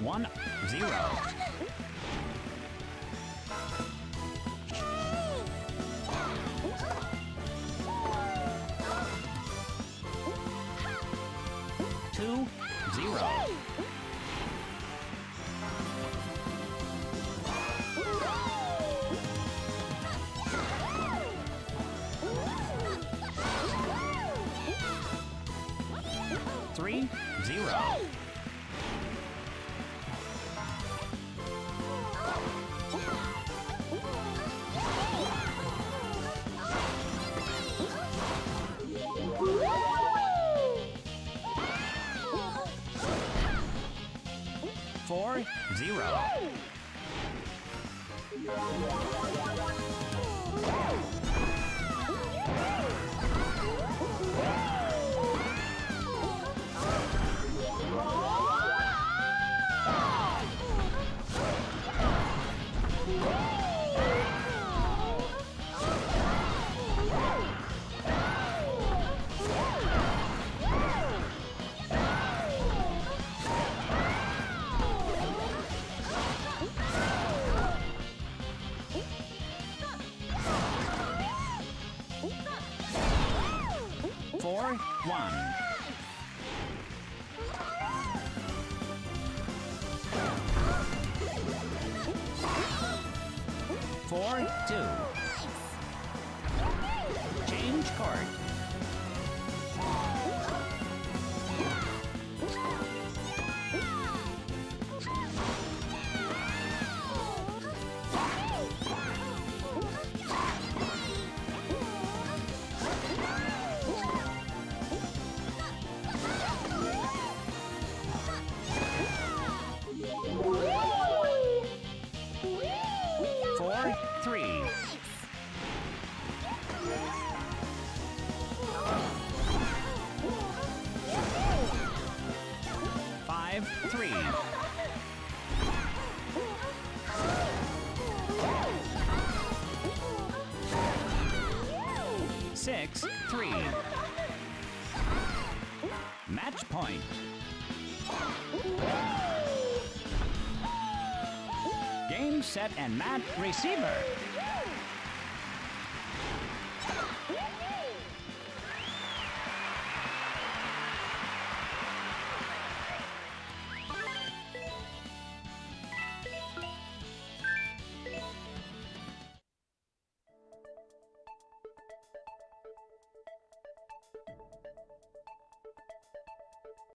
One, zero. two, zero. Three, zero. Four, zero. Four, one. Four, two. Change court. Three. Six, three. Match point. Game, set, and match receiver.